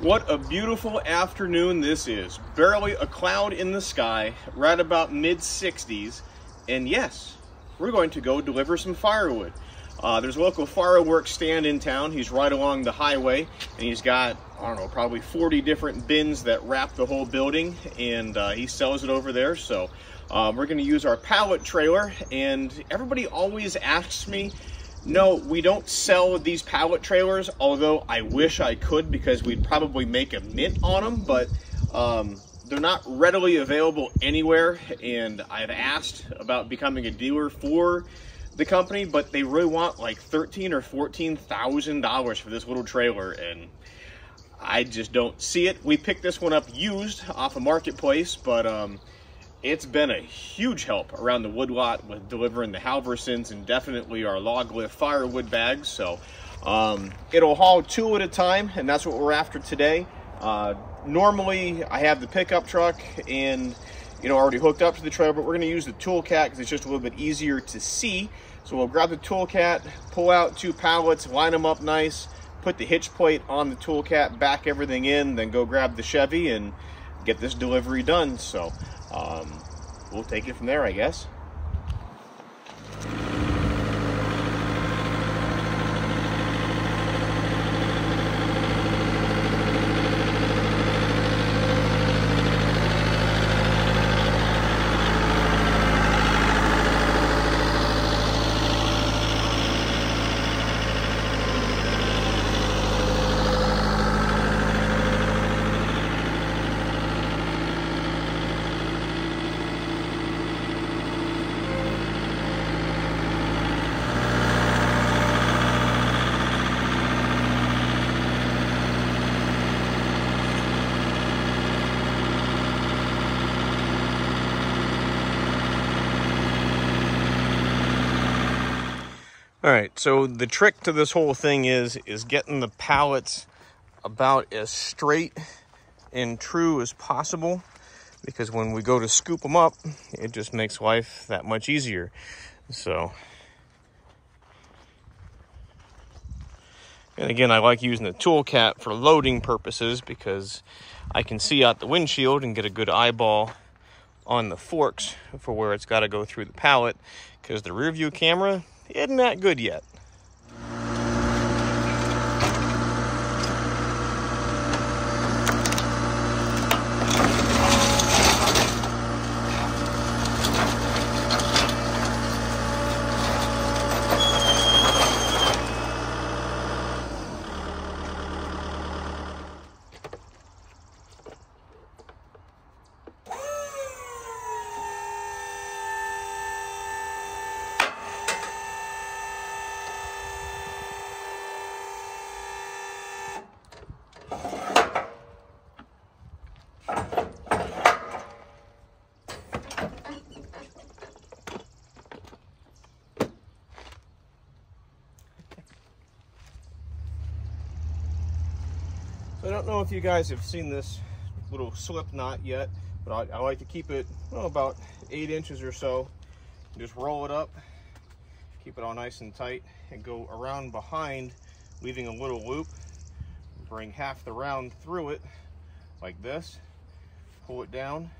What a beautiful afternoon this is. Barely a cloud in the sky, right about mid 60s. And yes, we're going to go deliver some firewood. Uh, there's a local fireworks stand in town. He's right along the highway and he's got, I don't know, probably 40 different bins that wrap the whole building and uh, he sells it over there. So um, we're going to use our pallet trailer and everybody always asks me, no, we don't sell these pallet trailers, although I wish I could because we'd probably make a mint on them, but um, they're not readily available anywhere. And I've asked about becoming a dealer for the company, but they really want like thirteen or fourteen thousand dollars for this little trailer, and I just don't see it. We picked this one up used off a marketplace, but um, it's been a huge help around the woodlot with delivering the Halversons and definitely our log lift firewood bags. So um, it'll haul two at a time, and that's what we're after today. Uh, normally, I have the pickup truck and you know already hooked up to the trailer, but we're going to use the tool cat because it's just a little bit easier to see. So we'll grab the tool cat, pull out two pallets, line them up nice, put the hitch plate on the tool cat, back everything in, then go grab the Chevy and get this delivery done. So um, we'll take it from there, I guess. All right, so the trick to this whole thing is is getting the pallets about as straight and true as possible because when we go to scoop them up, it just makes life that much easier. So, and again, I like using the tool cat for loading purposes because I can see out the windshield and get a good eyeball on the forks for where it's got to go through the pallet because the rear view camera isn't that good yet. I don't know if you guys have seen this little slip knot yet, but I, I like to keep it well, about eight inches or so. Just roll it up, keep it all nice and tight, and go around behind, leaving a little loop. Bring half the round through it, like this. Pull it down,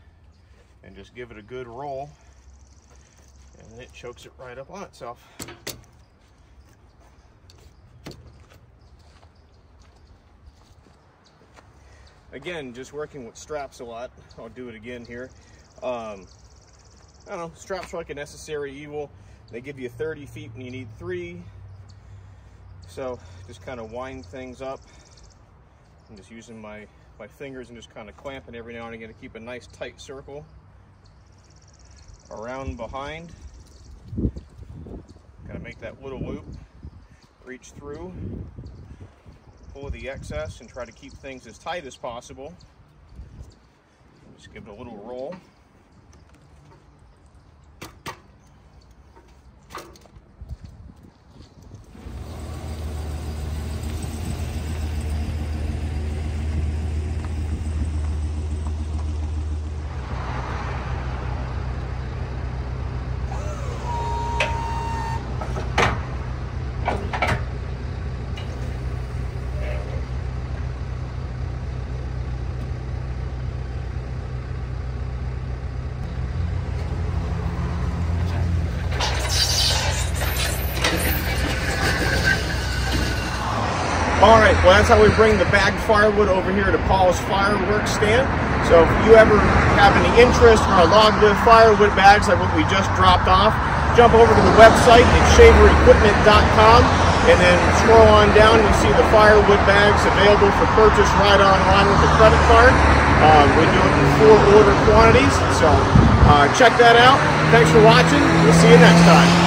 and just give it a good roll. And it chokes it right up on itself. Again, just working with straps a lot. I'll do it again here. Um, I don't know, straps are like a necessary evil. They give you 30 feet when you need three. So just kind of wind things up. I'm just using my, my fingers and just kind of clamping every now and again to keep a nice tight circle around behind. Kind of make that little loop, reach through, pull the excess and try to keep things as tight as possible. Just give it a little roll. All right, well, that's how we bring the bagged firewood over here to Paul's fireworks stand. So if you ever have any interest in our log lift firewood bags like what we just dropped off, jump over to the website at shaverequipment.com and then scroll on down. You'll see the firewood bags available for purchase right online with a credit card. Um, we do it in four order quantities, so uh, check that out. Thanks for watching. We'll see you next time.